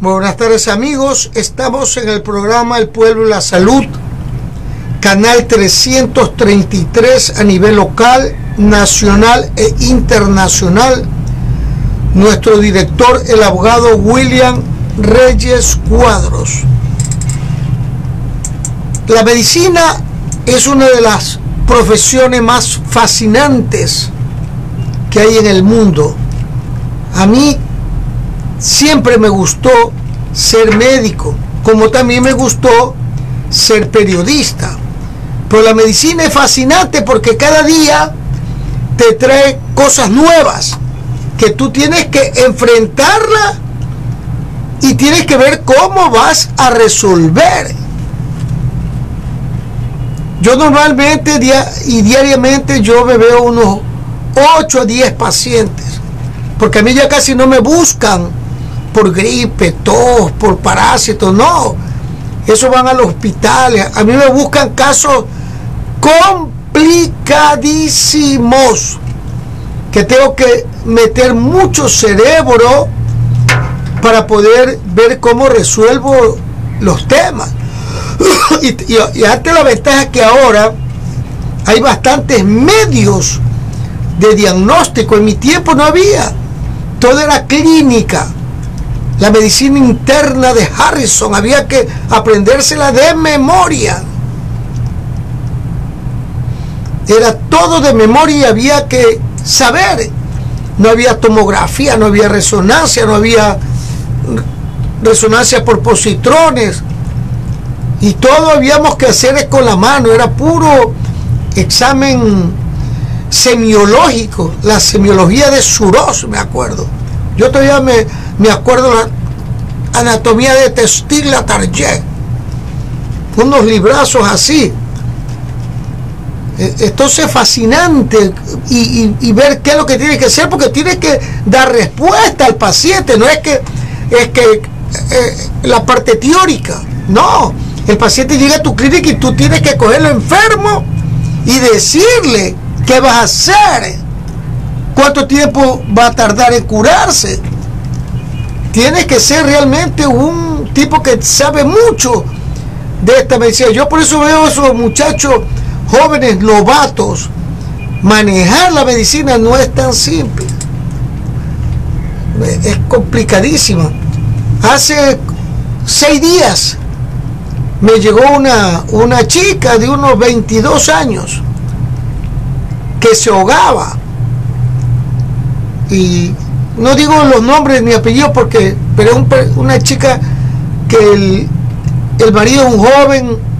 Buenas tardes amigos, estamos en el programa El Pueblo y la Salud, canal 333 a nivel local, nacional e internacional. Nuestro director, el abogado William Reyes Cuadros. La medicina es una de las profesiones más fascinantes que hay en el mundo. A mí siempre me gustó ser médico, como también me gustó ser periodista. Pero la medicina es fascinante porque cada día te trae cosas nuevas que tú tienes que enfrentarla y tienes que ver cómo vas a resolver. Yo normalmente y diariamente yo me veo unos 8 a 10 pacientes, porque a mí ya casi no me buscan por gripe, tos, por parásitos, no. Eso van a los hospitales. A mí me buscan casos complicadísimos que tengo que meter mucho cerebro para poder ver cómo resuelvo los temas. y, y, ante la ventaja que ahora hay bastantes medios de diagnóstico. En mi tiempo no había. Todo era clínica la medicina interna de Harrison, había que aprendérsela de memoria. Era todo de memoria y había que saber. No había tomografía, no había resonancia, no había resonancia por positrones. Y todo habíamos que hacer con la mano, era puro examen semiológico, la semiología de Suros, me acuerdo. Yo todavía me, me acuerdo la anatomía de Testila Target. Unos librazos así. E, entonces fascinante y, ver qué es lo que tiene que hacer porque tiene que dar respuesta al paciente, no es que es que eh, la parte teórica, no, el paciente llega a tu clínica y tú tienes que cogerlo enfermo y decirle qué vas a hacer, cuánto tiempo va a tardar en curarse tienes que ser realmente un tipo que sabe mucho de esta medicina. Yo por eso veo a esos muchachos jóvenes novatos. Manejar la medicina no es tan simple. Es complicadísimo. Hace seis días me llegó una, una chica de unos 22 años que se ahogaba. Y no digo los nombres ni apellidos porque, pero es una chica que el, el marido es un joven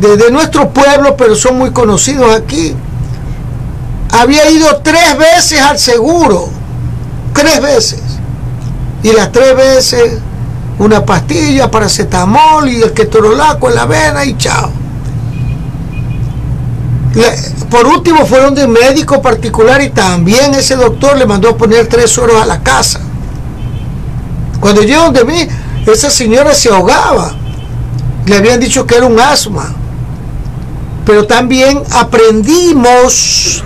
de, nuestro pueblo, pero son muy conocidos aquí. Había ido tres veces al seguro, tres veces. Y las tres veces una pastilla, paracetamol y el ketorolaco en la vena y chao por último fueron de médico particular y también ese doctor le mandó a poner tres horas a la casa. Cuando llegaron de mí, esa señora se ahogaba. Le habían dicho que era un asma. Pero también aprendimos,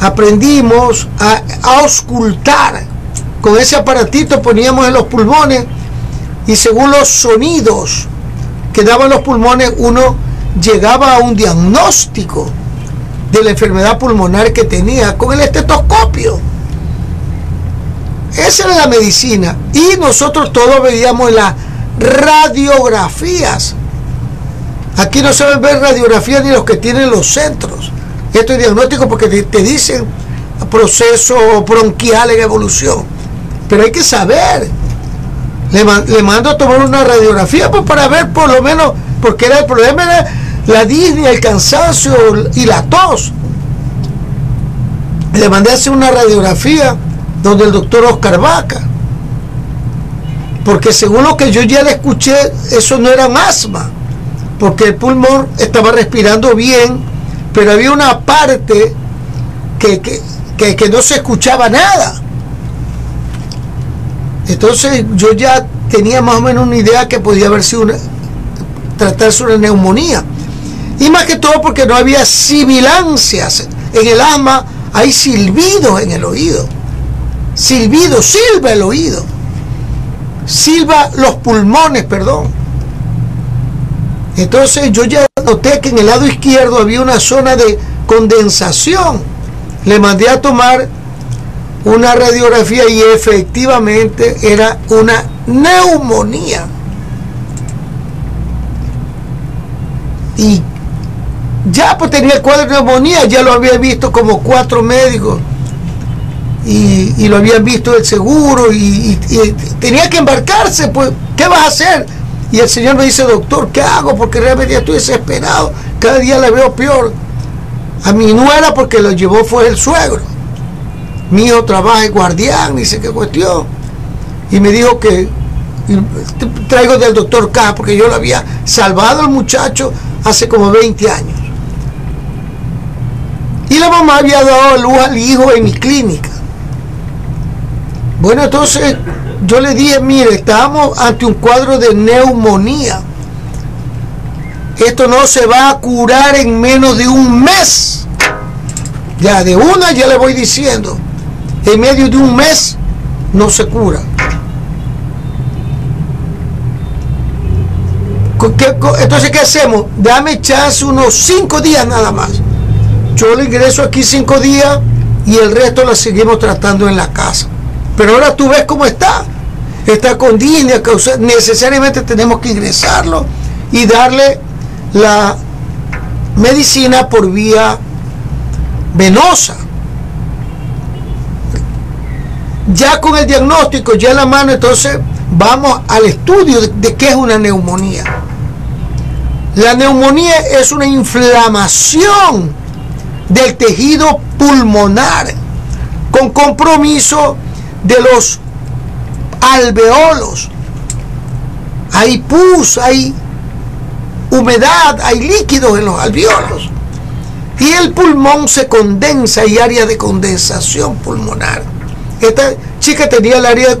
aprendimos a, a auscultar. Con ese aparatito poníamos en los pulmones y según los sonidos que daban los pulmones, uno llegaba a un diagnóstico de la enfermedad pulmonar que tenía con el estetoscopio. Esa era la medicina. Y nosotros todos veíamos las radiografías. Aquí no saben ver radiografías ni los que tienen los centros. Esto es diagnóstico porque te, dicen proceso bronquial en evolución. Pero hay que saber. Le, le mando a tomar una radiografía pues, para ver por lo menos, porque era el problema era la disney, el cansancio y la tos. Le mandé a hacer una radiografía donde el doctor Oscar Vaca, porque según lo que yo ya le escuché, eso no era asma, porque el pulmón estaba respirando bien, pero había una parte que, que, que no se escuchaba nada. Entonces yo ya tenía más o menos una idea que podía haber sido una, tratarse una neumonía. Y más que todo porque no había sibilancias. En el asma hay silbidos en el oído. Silbido, silba el oído. Silba los pulmones, perdón. Entonces yo ya noté que en el lado izquierdo había una zona de condensación. Le mandé a tomar una radiografía y efectivamente era una neumonía. Y ya pues tenía el cuadro de neumonía, ya lo había visto como cuatro médicos y, lo habían visto el seguro y, tenía que embarcarse, pues, ¿qué vas a hacer? Y el Señor me dice, doctor, ¿qué hago? Porque realmente estoy desesperado, cada día le veo peor. A mi nuera porque lo llevó fue el suegro. Mi hijo trabaja en guardián, dice qué cuestión. Y me dijo que traigo del doctor K porque yo lo había salvado al muchacho hace como 20 años. Y la mamá había dado luz al hijo en mi clínica. Bueno, entonces yo le dije, mire, estamos ante un cuadro de neumonía. Esto no se va a curar en menos de un mes. Ya de una ya le voy diciendo. En medio de un mes no se cura. Entonces, ¿qué hacemos? Dame chance unos cinco días nada más. Yo le ingreso aquí cinco días y el resto lo seguimos tratando en la casa. Pero ahora tú ves cómo está. Está con disney, necesariamente tenemos que ingresarlo y darle la medicina por vía venosa. Ya con el diagnóstico, ya en la mano, entonces vamos al estudio de, de qué es una neumonía. La neumonía es una inflamación del tejido pulmonar con compromiso de los alveolos. Hay pus, hay humedad, hay líquidos en los alveolos. Y el pulmón se condensa, hay área de condensación pulmonar. Esta chica tenía el área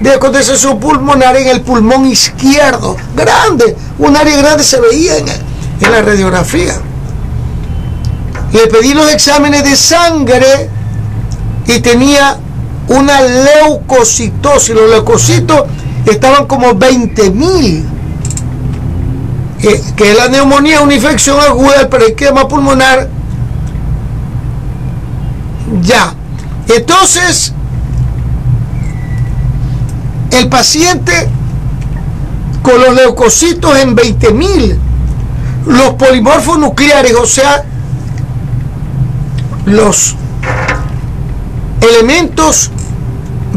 de condensación pulmonar en el pulmón izquierdo, grande, un área grande se veía en, en la radiografía. Le pedí los exámenes de sangre y tenía una leucocitosis. Los leucocitos estaban como 20 mil. Que, es la neumonía, una infección aguda del periquema pulmonar. Ya. Entonces, el paciente con los leucocitos en 20 mil, los polimorfos nucleares, o sea, los elementos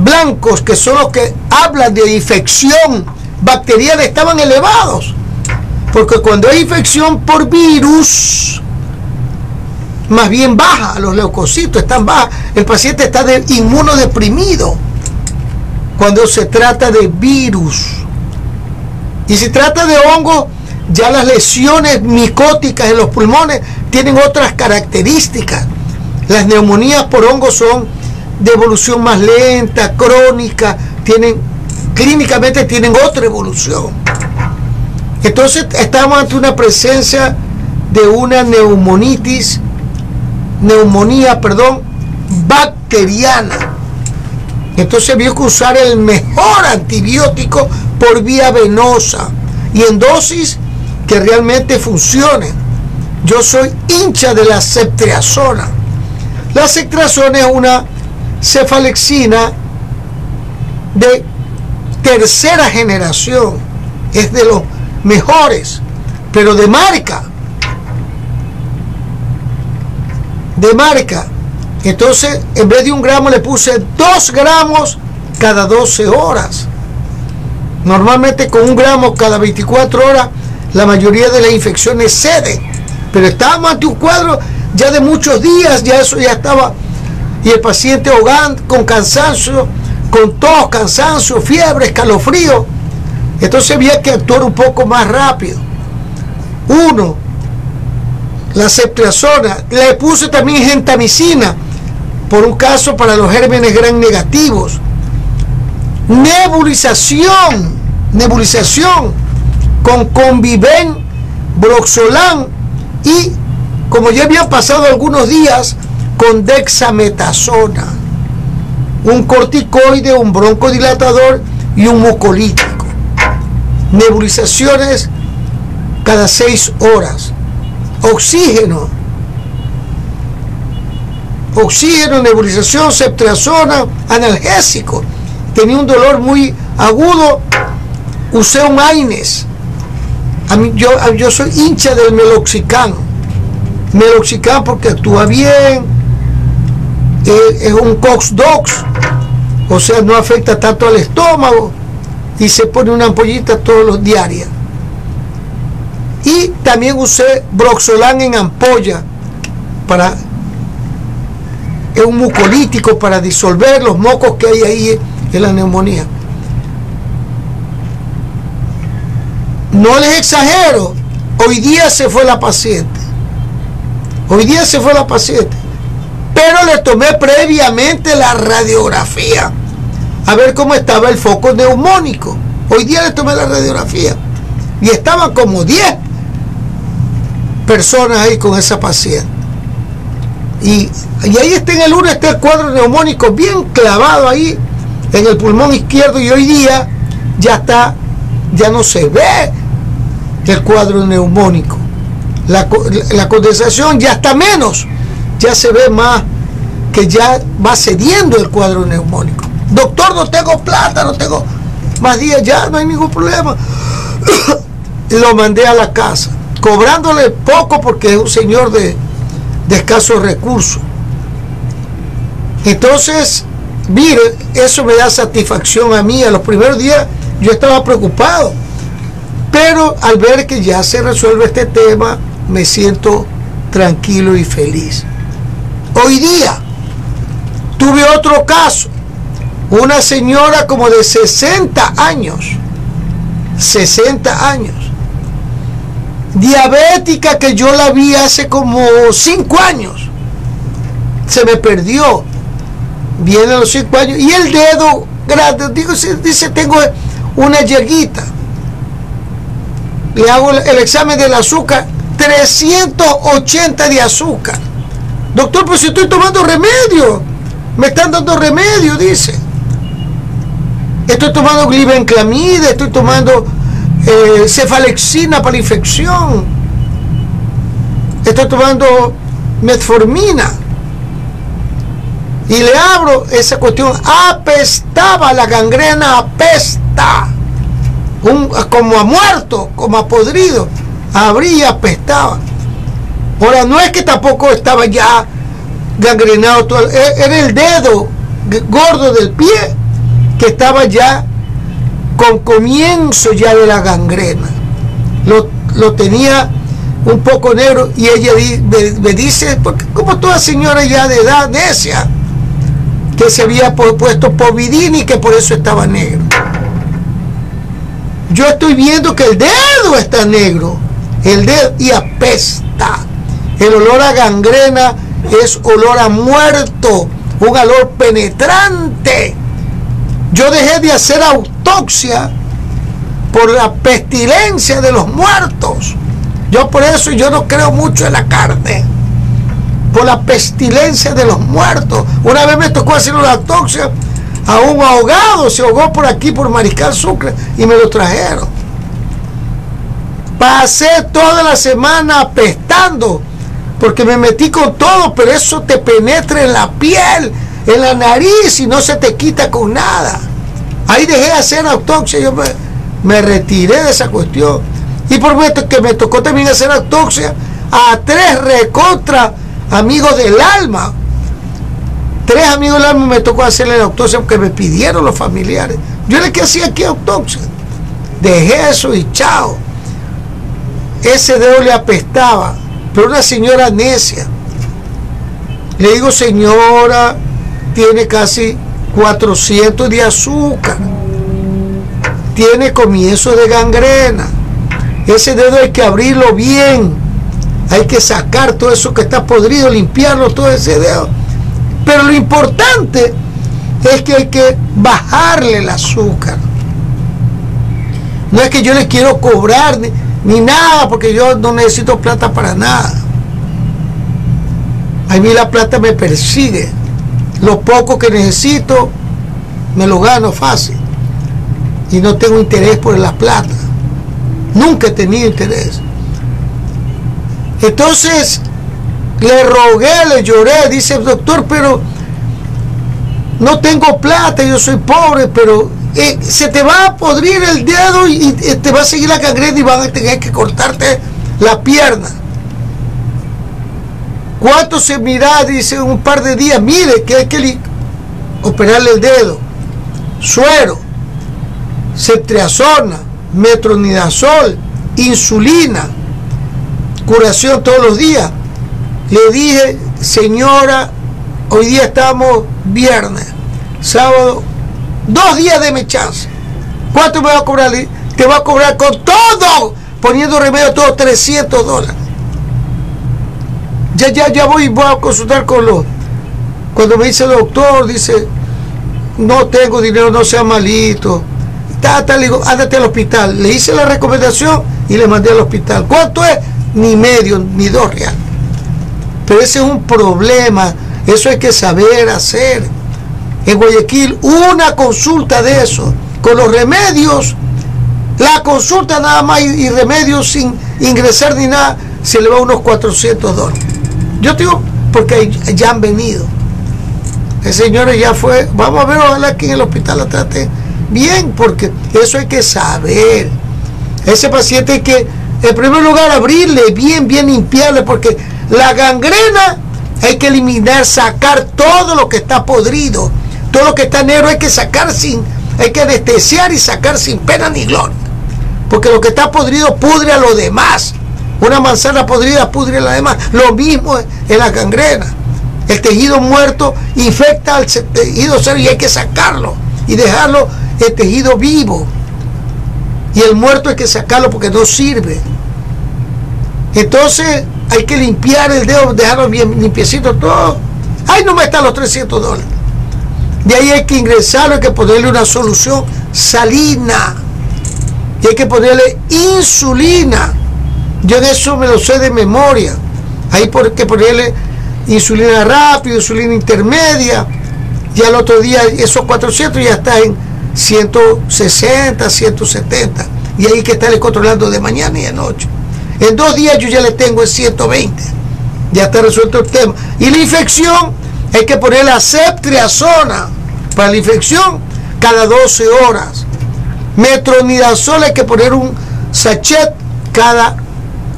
blancos, que son los que hablan de infección bacteriana, estaban elevados. Porque cuando hay infección por virus, más bien baja, los leucocitos están bajos, el paciente está de inmunodeprimido cuando se trata de virus. Y si trata de hongo, ya las lesiones micóticas en los pulmones tienen otras características. Las neumonías por hongo son de evolución más lenta, crónica, tienen, clínicamente tienen otra evolución. Entonces estamos ante una presencia de una neumonitis, neumonía, perdón, bacteriana. Entonces había que usar el mejor antibiótico por vía venosa y en dosis que realmente funcione. Yo soy hincha de la ceftriaxona. La ceftriaxona es una cefalexina de tercera generación, es de los mejores, pero de marca. De marca. Entonces, en vez de un gramo le puse dos gramos cada 12 horas. Normalmente con un gramo cada 24 horas la mayoría de las infecciones ceden. Pero estábamos ante un cuadro ya de muchos días, ya eso ya estaba y el paciente ahogando con cansancio, con tos, cansancio, fiebre, escalofrío. Entonces había que actuar un poco más rápido. Uno, la septriazona. Le puse también gentamicina por un caso para los gérmenes gran negativos. Nebulización, nebulización con conviven, broxolán y, como ya habían pasado algunos días, con dexametasona, un corticoide, un broncodilatador y un mucolítico. Nebulizaciones cada seis horas. Oxígeno. Oxígeno, nebulización, septrazona, analgésico. Tenía un dolor muy agudo. Usé un AINES. A mí, yo, yo soy hincha del meloxicano. Meloxicano porque actúa bien. Es un COX-DOX. O sea, no afecta tanto al estómago. Y se pone una ampollita todos los diarios. Y también usé Broxolán en ampolla para es un mucolítico para disolver los mocos que hay ahí en la neumonía. No les exagero, hoy día se fue la paciente. Hoy día se fue la paciente. Pero le tomé previamente la radiografía a ver cómo estaba el foco neumónico. Hoy día le tomé la radiografía y estaban como 10 personas ahí con esa paciente. Y, ahí está en el 1 está el cuadro neumónico bien clavado ahí en el pulmón izquierdo y hoy día ya está, ya no se ve el cuadro neumónico. La, la condensación ya está menos, ya se ve más que ya va cediendo el cuadro neumónico. Doctor, no tengo plata, no tengo más días, ya no hay ningún problema. Lo mandé a la casa cobrándole poco porque es un señor de, escasos recursos. Entonces, mire, eso me da satisfacción a mí. A los primeros días yo estaba preocupado, pero al ver que ya se resuelve este tema, me siento tranquilo y feliz. Hoy día tuve otro caso, una señora como de 60 años, 60 años, diabética que yo la vi hace como cinco años. Se me perdió. Viene a los cinco años. Y el dedo grande, digo, dice, tengo una lleguita. Le hago el examen del azúcar, 380 de azúcar. Doctor, pues estoy tomando remedio, me están dando remedio, dice. Estoy tomando glibenclamida, estoy tomando eh, cefalexina para la infección. Estoy tomando metformina. Y le abro esa cuestión. Apestaba la gangrena, apesta. como a muerto, como a podrido. Abría, apestaba. Ahora, no es que tampoco estaba ya gangrenado. E, era el dedo gordo del pie que estaba ya con comienzo ya de la gangrena. Lo, tenía un poco negro y ella me, dice, porque como toda señora ya de edad necia, que se había puesto povidini y que por eso estaba negro. Yo estoy viendo que el dedo está negro, el dedo y apesta. El olor a gangrena es olor a muerto, un olor penetrante yo dejé de hacer autopsia por la pestilencia de los muertos. Yo por eso yo no creo mucho en la carne. Por la pestilencia de los muertos. Una vez me tocó hacer una autopsia a un ahogado, se ahogó por aquí por Mariscal Sucre y me lo trajeron. Pasé toda la semana apestando porque me metí con todo, pero eso te penetra en la piel en la nariz y no se te quita con nada. Ahí dejé de hacer autopsia, yo me, retiré de esa cuestión. Y por supuesto que me tocó también hacer autopsia a tres recontra amigos del alma. Tres amigos del alma me tocó hacerle la autopsia porque me pidieron los familiares. Yo le que hacía aquí autopsia. Dejé eso y chao. Ese dedo le apestaba. Pero una señora necia. Le digo, señora, tiene casi 400 de azúcar, tiene comienzo de gangrena. Ese dedo hay que abrirlo bien. hay que sacar todo eso que está podrido, limpiarlo, todo ese dedo. Pero lo importante es que hay que bajarle el azúcar. No es que yo le quiero cobrar ni, nada, porque yo no necesito plata para nada. A mí la plata me persigue. Lo poco que necesito, me lo gano fácil. Y no tengo interés por la plata. Nunca he tenido interés. Entonces, le rogué, le lloré, dice doctor, pero no tengo plata, yo soy pobre, pero eh, se te va a podrir el dedo y, te va a seguir la gangrena y van a tener que cortarte la pierna. ¿Cuánto se mira? Dice un par de días, mire que hay que operarle el dedo. Suero, cetriazona, metronidazol, insulina, curación todos los días. Le dije, señora, hoy día estamos viernes, sábado, dos días de mi chance. ¿Cuánto me va a cobrar? Te va a cobrar con todo, poniendo remedio todos 300 dólares. Ya, ya, ya voy, voy a consultar con los. Cuando me dice el doctor, dice, no tengo dinero, no sea malito. Tata, le digo, ándate al hospital. Le hice la recomendación y le mandé al hospital. ¿Cuánto es? Ni medio, ni dos reales. Pero ese es un problema. Eso hay que saber hacer. En Guayaquil, una consulta de eso. Con los remedios, la consulta nada más y, remedios sin ingresar ni nada, se le va unos 400 dólares. Yo digo, porque ya han venido. El señor ya fue, vamos a ver, ojalá que en el hospital la trate bien, porque eso hay que saber. Ese paciente hay que, en primer lugar, abrirle bien, bien limpiarle, porque la gangrena hay que eliminar, sacar todo lo que está podrido, todo lo que está negro hay que sacar sin, hay que anestesiar y sacar sin pena ni gloria. Porque lo que está podrido pudre a lo demás. Una manzana podrida pudre a la demás. Lo mismo en la gangrena. El tejido muerto infecta al tejido cero y hay que sacarlo y dejarlo el tejido vivo. Y el muerto hay que sacarlo porque no sirve. Entonces hay que limpiar el dedo, dejarlo bien limpiecito todo. Ahí no me están los 300 dólares. De ahí hay que ingresarlo, hay que ponerle una solución salina. Y hay que ponerle insulina. Yo en eso me lo sé de memoria. Hay que ponerle insulina rápida, insulina intermedia. Y al otro día esos 400 ya está en 160, 170. Y hay que estarle controlando de mañana y de noche. En dos días yo ya le tengo en 120. Ya está resuelto el tema. Y la infección, hay que poner la septriazona para la infección cada 12 horas. Metronidazol hay que poner un sachet cada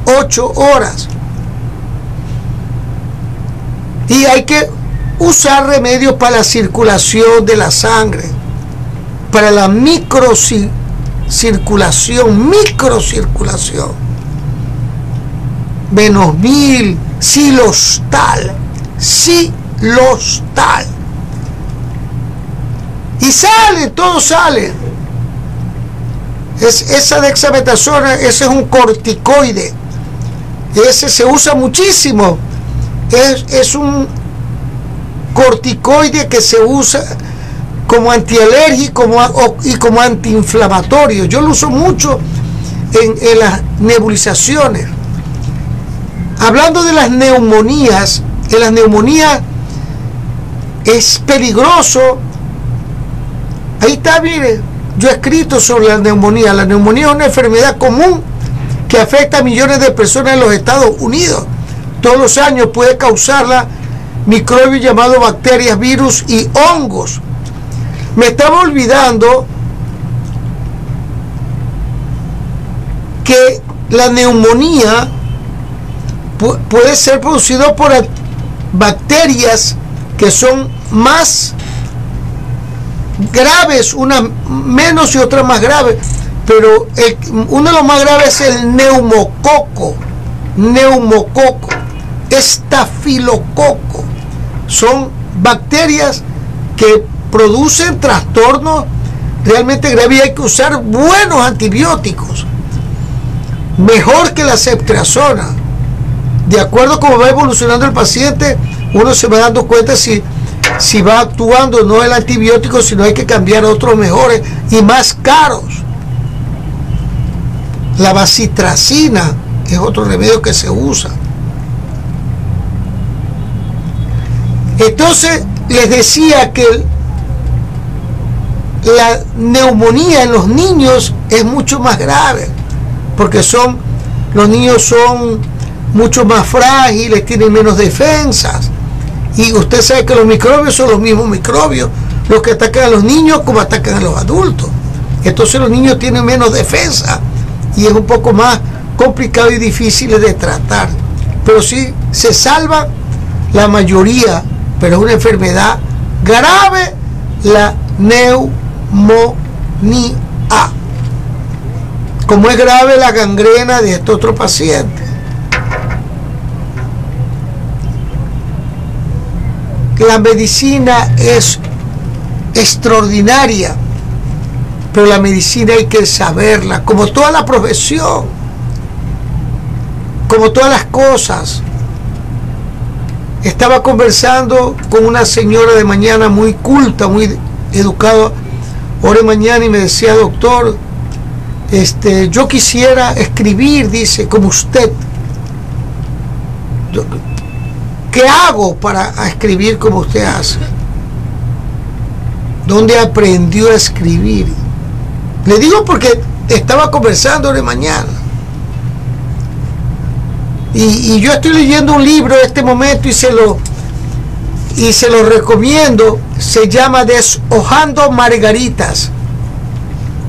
8 horas. Y hay que usar remedios para la circulación de la sangre, para la microcirculación, microcirculación. Menos mil, silostal, silostal. Y sale, todo sale. Es, esa dexametasona, ese es un corticoide. Ese se usa muchísimo. Es, es un corticoide que se usa como antialérgico y como antiinflamatorio. Yo lo uso mucho en, en las nebulizaciones. Hablando de las neumonías, en las neumonías es peligroso. Ahí está, mire, yo he escrito sobre la neumonía. La neumonía es una enfermedad común que afecta a millones de personas en los Estados Unidos. Todos los años puede causarla microbios llamados bacterias, virus y hongos. Me estaba olvidando que la neumonía puede ser producida por bacterias que son más graves, una menos y otra más grave, pero uno de los más graves es el neumococo, neumococo, estafilococo son bacterias que producen trastornos realmente graves y hay que usar buenos antibióticos. Mejor que la ceftriaxona. de acuerdo a cómo va evolucionando el paciente, uno se va dando cuenta si, si va actuando no el antibiótico, sino hay que cambiar otros mejores y más caros. La bacitracina es otro remedio que se usa. Entonces les decía que la neumonía en los niños es mucho más grave, porque son los niños son mucho más frágiles, tienen menos defensas. Y usted sabe que los microbios son los mismos microbios, los que atacan a los niños como atacan a los adultos. Entonces los niños tienen menos defensa y es un poco más complicado y difícil de tratar. Pero sí se salva la mayoría, pero es una enfermedad grave la neumonía. Como es grave la gangrena de este otro paciente. La medicina es extraordinaria, pero la medicina hay que saberla, como toda la profesión, como todas las cosas. Estaba conversando con una señora de mañana muy culta, muy educada, hora mañana y me decía, doctor, este, yo quisiera escribir, dice, como usted. ¿Qué hago para escribir como usted hace? ¿Dónde aprendió a escribir? Le digo porque estaba conversando de mañana. Y, yo estoy leyendo un libro en este momento y se lo y se lo recomiendo. Se llama Deshojando Margaritas.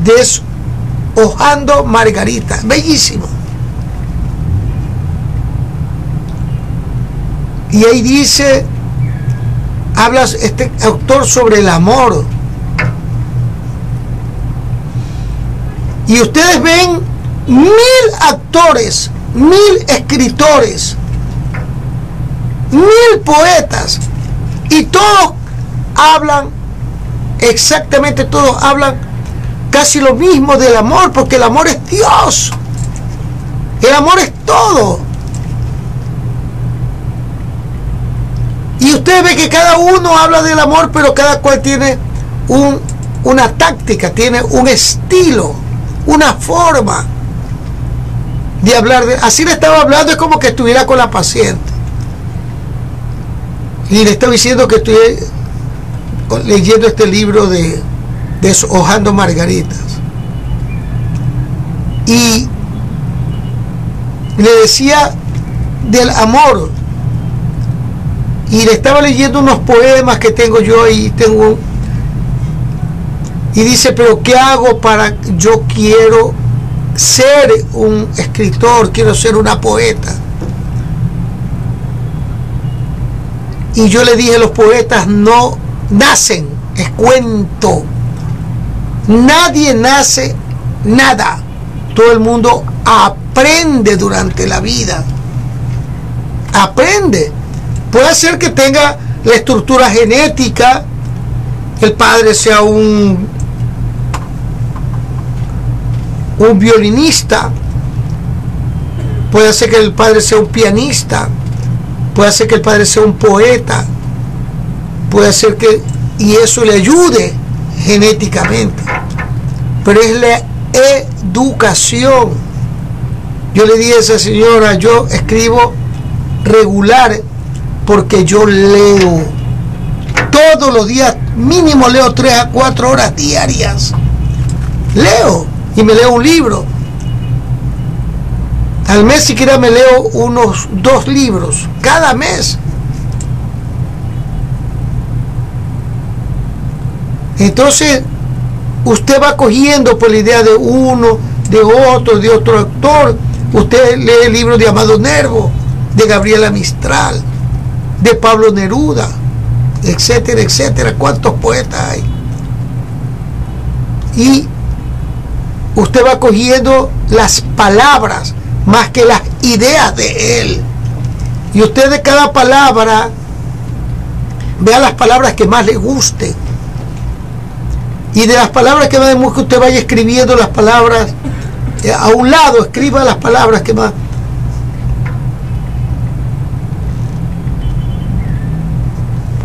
Deshojando Margaritas. Bellísimo. Y ahí dice, habla este autor sobre el amor. Y ustedes ven mil actores, mil escritores, mil poetas, y todos hablan, exactamente todos hablan casi lo mismo del amor, porque el amor es Dios. El amor es todo. Y usted ve que cada uno habla del amor, pero cada cual tiene un, una táctica, tiene un estilo, una forma de hablar. Así le estaba hablando, es como que estuviera con la paciente. Y le estaba diciendo que estoy leyendo este libro de Deshojando Margaritas. Y le decía del amor y le estaba leyendo unos poemas que tengo yo y tengo y dice pero qué hago para yo quiero ser un escritor quiero ser una poeta y yo le dije los poetas no nacen es cuento. Nadie nace nada. Todo el mundo aprende durante la vida. Aprende Puede ser que tenga la estructura genética, el padre sea un, un violinista, puede ser que el padre sea un pianista, puede ser que el padre sea un poeta, puede ser que, y eso le ayude genéticamente, pero es la educación. Yo le dije a esa señora, yo escribo regular porque yo leo. Todos los días, mínimo leo 3 a 4 horas diarias. Leo y me leo un libro. Al mes siquiera me leo unos dos libros, cada mes. Entonces, usted va cogiendo por la idea de uno, de otro, de otro actor. Usted lee el libro de Amado Nervo, de Gabriela Mistral de Pablo Neruda, etcétera, etcétera. ¿Cuántos poetas hay? Y usted va cogiendo las palabras más que las ideas de él. Y usted de cada palabra vea las palabras que más le guste. Y de las palabras que más le guste, usted vaya escribiendo las palabras. Eh, a un lado escriba las palabras que más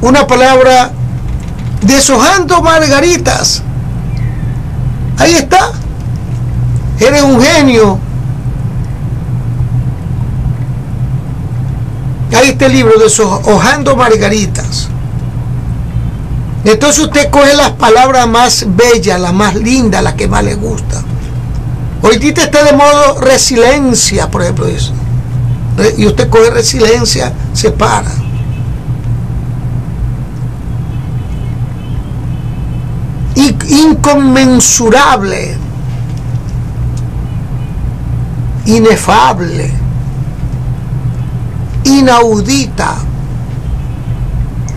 una palabra deshojando margaritas. Ahí está. Eres un genio. Ahí está el libro, deshojando margaritas. Entonces usted coge las palabras más bellas, las más lindas, las que más le gustan. Ahorita está de modo resiliencia, por ejemplo, eso. Y usted coge resiliencia, se para. Inconmensurable, inefable, inaudita,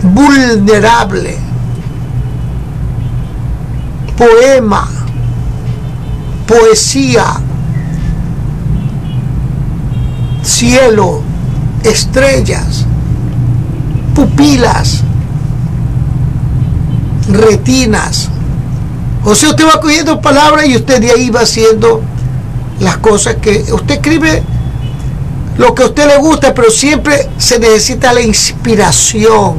vulnerable, poema, poesía, cielo, estrellas, pupilas, retinas, o sea, usted va cogiendo palabras y usted de ahí va haciendo las cosas que usted escribe lo que a usted le gusta, pero siempre se necesita la inspiración.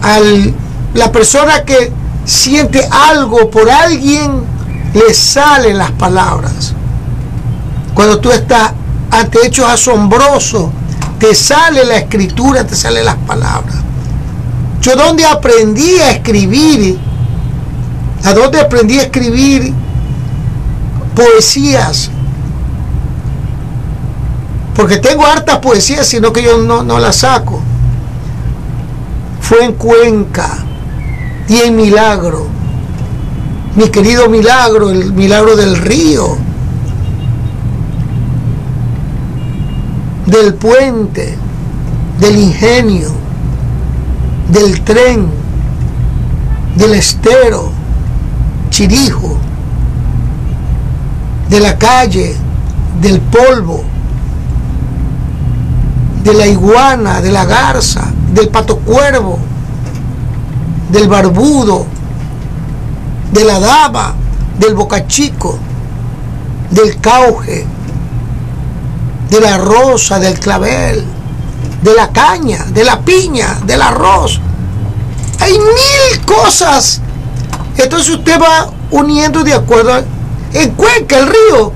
Al, la persona que siente algo por alguien, le salen las palabras. Cuando tú estás ante hechos asombrosos, te sale la escritura, te salen las palabras. Yo donde aprendí a escribir ¿A dónde aprendí a escribir poesías? Porque tengo hartas poesías, sino que yo no, no las saco. Fue en Cuenca y en Milagro. Mi querido Milagro, el milagro del río, del puente, del ingenio, del tren, del estero chirijo, de la calle, del polvo, de la iguana, de la garza, del pato cuervo, del barbudo, de la dama, del bocachico, del cauge, de la rosa, del clavel, de la caña, de la piña, del arroz. Hay mil cosas entonces usted va uniendo de acuerdo. en Cuenca, el río,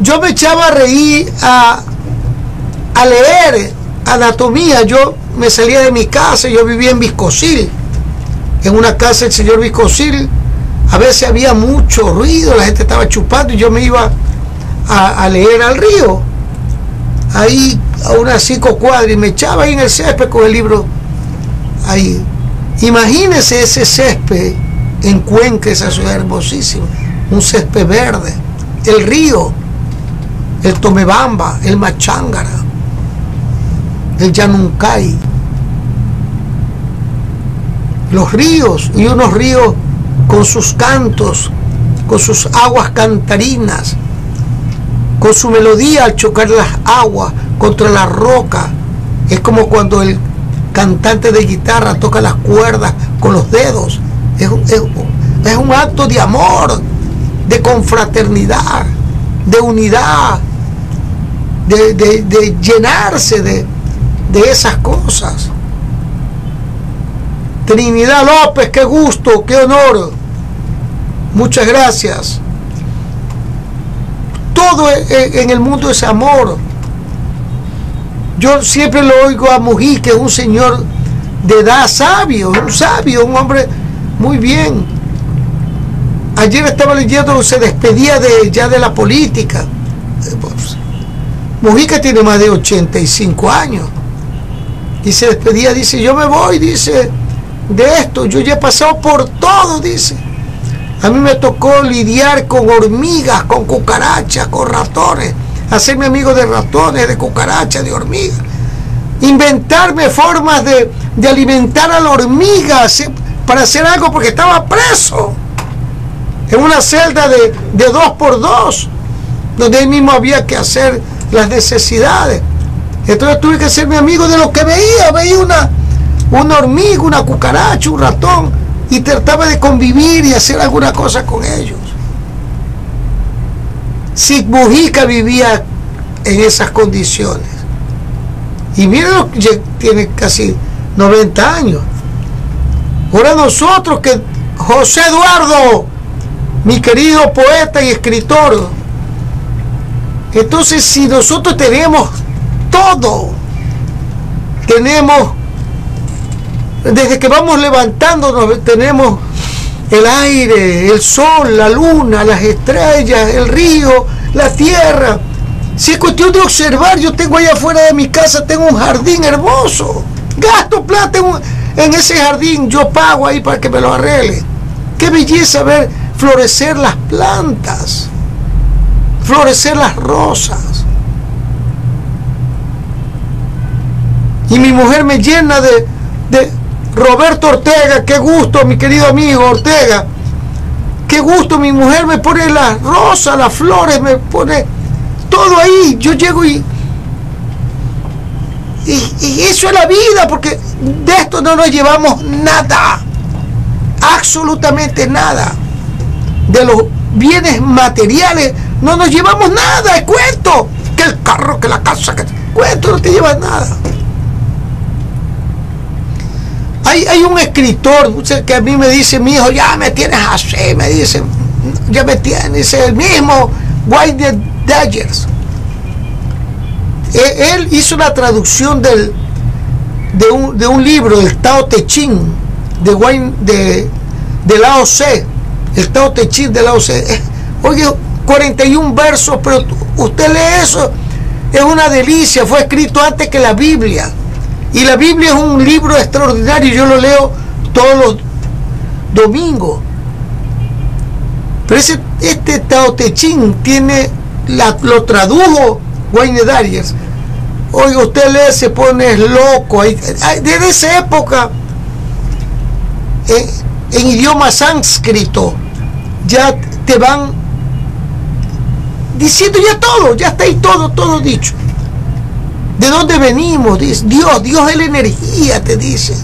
yo me echaba a reír, a, leer anatomía. Yo me salía de mi casa, yo vivía en Viscosil, en una casa del señor Viscosil. A veces había mucho ruido, la gente estaba chupando y yo me iba a, a leer al río. Ahí a unas cinco cuadras y me echaba ahí en el césped con el libro ahí. Imagínese ese césped en Cuenca, esa ciudad hermosísima, un césped verde, el río, el Tomebamba, el Machángara, el Yanuncay, los ríos y unos ríos con sus cantos, con sus aguas cantarinas, con su melodía al chocar las aguas contra la roca. Es como cuando el cantante de guitarra toca las cuerdas con los dedos es, un acto de amor, de confraternidad, de unidad, de, llenarse de, de esas cosas. Trinidad López, qué gusto, qué honor. Muchas gracias. Todo e, e, en el mundo es amor. Yo siempre lo oigo a Mujica, un señor de edad sabio, un sabio, un hombre muy bien. Ayer estaba leyendo, se despedía de, ya de la política. Eh, pues, Mujica tiene más de 85 años. Y se despedía, dice, yo me voy, dice, de esto. Yo ya he pasado por todo, dice. A mí me tocó lidiar con hormigas, con cucarachas, con ratones, hacerme amigo de ratones, de cucarachas, de hormigas. Inventarme formas de, de alimentar a la hormiga para hacer algo porque estaba preso en una celda de, dos por dos, donde él mismo había que hacer las necesidades. Entonces tuve que ser mi amigo de lo que veía, veía una, una hormiga, una cucaracha, un ratón, y trataba de convivir y hacer alguna cosa con ellos. Si Mujica vivía en esas condiciones. Y mira, tiene casi 90 años. Ahora nosotros que José Eduardo, mi querido poeta y escritor, entonces si nosotros tenemos todo, tenemos, desde que vamos levantándonos, tenemos el aire, el sol, la luna, las estrellas, el río, la tierra. Si es cuestión de observar, yo tengo allá afuera de mi casa, tengo un jardín hermoso. Gasto plata en, ese jardín, yo pago ahí para que me lo arregle. Qué belleza ver florecer las plantas, florecer las rosas. Y mi mujer me llena de, de Roberto Ortega, qué gusto, mi querido amigo Ortega. Qué gusto, mi mujer me pone las rosas, las flores, me pone todo ahí. Yo llego y, y, eso es la vida, porque de esto no nos llevamos nada. Absolutamente nada. De los bienes materiales no nos llevamos nada. Es cuento. Que el carro, que la casa, que cuento, no te llevas nada. Hay, un escritor que a mí me dice, mi hijo, ya me tienes así, me dice, ya me tienes, el mismo White Daggers. E, él hizo la traducción del, de, un, de un libro, del Tao Te Ching, de, Wayne, de, de Lao Tse, el Tao Te Ching de Lao Tse. Eh, oye, 41 versos, pero usted lee eso, es una delicia, fue escrito antes que la Biblia. Y la Biblia es un libro extraordinario, yo lo leo todos los domingos. Pero ese, este Tao Te Ching tiene, lo tradujo Wayne Darius. Oiga, usted lee, se pone loco. Desde esa época, en idioma sánscrito, ya te van diciendo ya todo, ya está ahí todo, todo dicho. ¿De dónde venimos? Dice, Dios, Dios es la energía, te dice.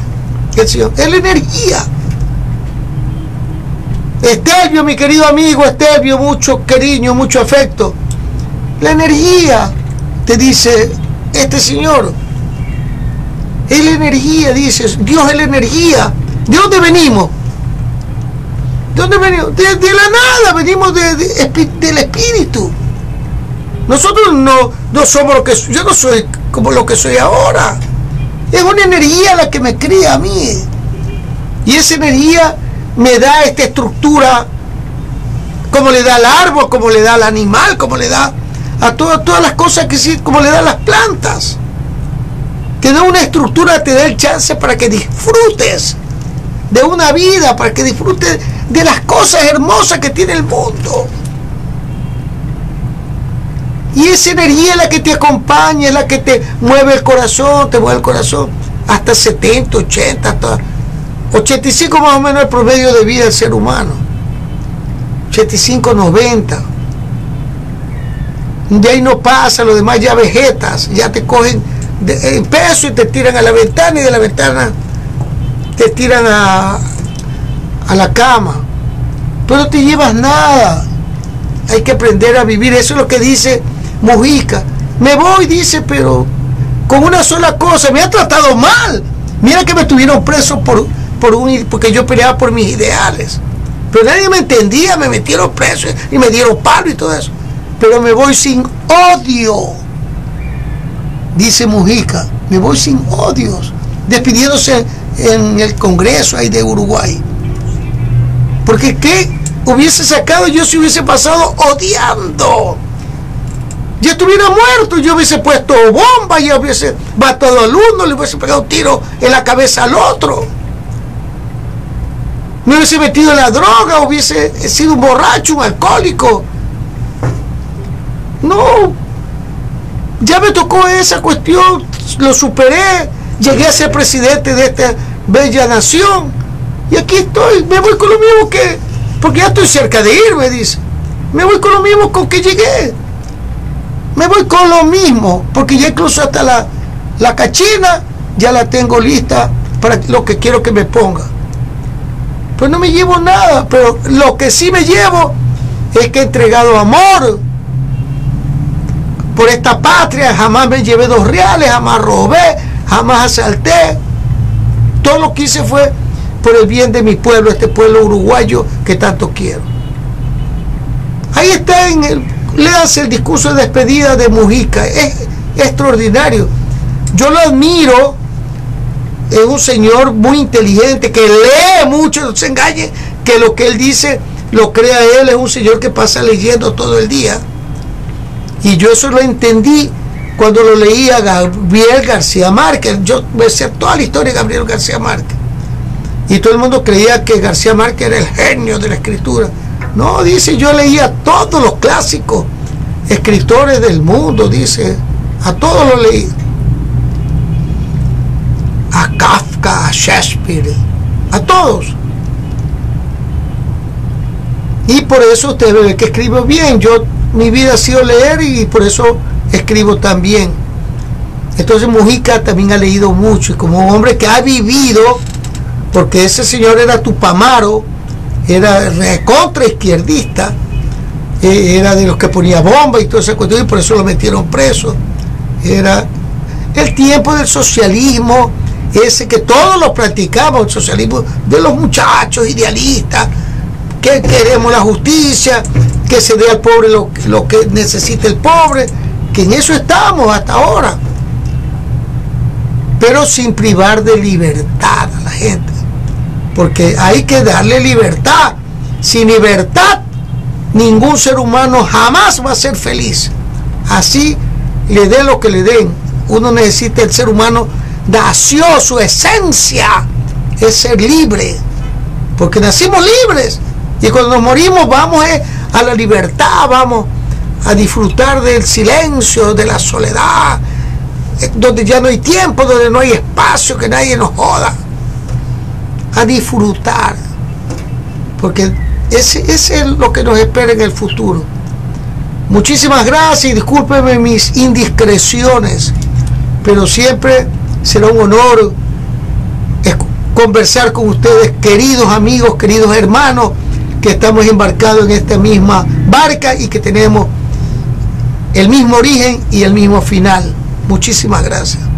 El Señor, es la energía. Estelvio, mi querido amigo, Estelvio, mucho cariño, mucho afecto. La energía, te dice este Señor. Es la energía, dice, Dios es la energía. ¿De dónde venimos? ¿De dónde venimos? De, la nada, venimos del Espíritu. Nosotros no, no somos lo que yo no soy como lo que soy ahora. Es una energía la que me crea a mí. Y esa energía me da esta estructura como le da al árbol, como le da al animal, como le da a todas, todas las cosas que sí, como le da a las plantas. Te da una estructura, te da el chance para que disfrutes de una vida, para que disfrutes de las cosas hermosas que tiene el mundo. Y esa energía es la que te acompaña, es la que te mueve el corazón, te mueve el corazón. Hasta 70, 80, hasta 85 más o menos el promedio de vida del ser humano. 85, 90. De ahí no pasa, lo demás ya vegetas, ya te cogen en peso y te tiran a la ventana y de la ventana te tiran a, a la cama. Pero no te llevas nada. Hay que aprender a vivir. Eso es lo que dice Mujica. Me voy, dice, pero con una sola cosa, me ha tratado mal. Mira que me tuvieron preso por, por un, porque yo peleaba por mis ideales. Pero nadie me entendía, me metieron preso y me dieron palo y todo eso. Pero me voy sin odio. Dice Mujica, me voy sin odios. Despidiéndose en el Congreso ahí de Uruguay. Porque ¿qué hubiese sacado yo si hubiese pasado odiando? ya estuviera muerto, yo hubiese puesto bomba, y hubiese matado al uno, le hubiese pegado un tiro en la cabeza al otro. Me hubiese metido en la droga, hubiese sido un borracho, un alcohólico. No, ya me tocó esa cuestión, lo superé, llegué a ser presidente de esta bella nación. Y aquí estoy, me voy con lo mismo que, porque ya estoy cerca de irme, dice. Me voy con lo mismo con que llegué me voy con lo mismo, porque ya incluso hasta la, la cachina ya la tengo lista para lo que quiero que me ponga. Pues no me llevo nada, pero lo que sí me llevo es que he entregado amor por esta patria, jamás me llevé dos reales, jamás robé, jamás asalté. todo lo que hice fue por el bien de mi pueblo, este pueblo uruguayo que tanto quiero. Ahí está en el, léase el discurso de despedida de Mujica, es, extraordinario. Yo lo admiro, es un señor muy inteligente, que lee mucho, no se engañe, que lo que él dice lo crea él, es un señor que pasa leyendo todo el día. Y yo eso lo entendí cuando lo leía Gabriel García Márquez. Yo me toda la historia de Gabriel García Márquez. Y todo el mundo creía que García Márquez era el genio de la escritura. No, dice, yo leía todos los clásicos escritores del mundo, dice. A todos los leí. A Kafka, a Shakespeare, a todos. Y por eso usted ve que escribo bien. Yo, mi vida ha sido leer y por eso escribo tan bien. Entonces Mujica también ha leído mucho y como un hombre que ha vivido, porque ese señor era Tupamaro, era contra izquierdista, eh, era de los que ponía bomba y todo ese cuestión y por eso lo metieron preso. Era el tiempo del socialismo, ese que todos lo practicamos, el socialismo de los muchachos idealistas, que queremos la justicia, que se dé al pobre lo, lo que necesita el pobre, que en eso estamos hasta ahora, pero sin privar de libertad a la gente, porque hay que darle libertad. Sin libertad, ningún ser humano jamás va a ser feliz. Así le dé lo que le den. Uno necesita el ser humano nació, su esencia es ser libre, porque nacimos libres y cuando nos morimos vamos eh, a la libertad, vamos a disfrutar del silencio, de la soledad, eh, donde ya no hay tiempo, donde no hay espacio, que nadie nos joda. A disfrutar. Porque ese, es lo que nos espera en el futuro. Muchísimas gracias y discúlpenme mis indiscreciones, pero siempre será un honor conversar con ustedes, queridos amigos, queridos hermanos, que estamos embarcados en esta misma barca y que tenemos el mismo origen y el mismo final. Muchísimas gracias.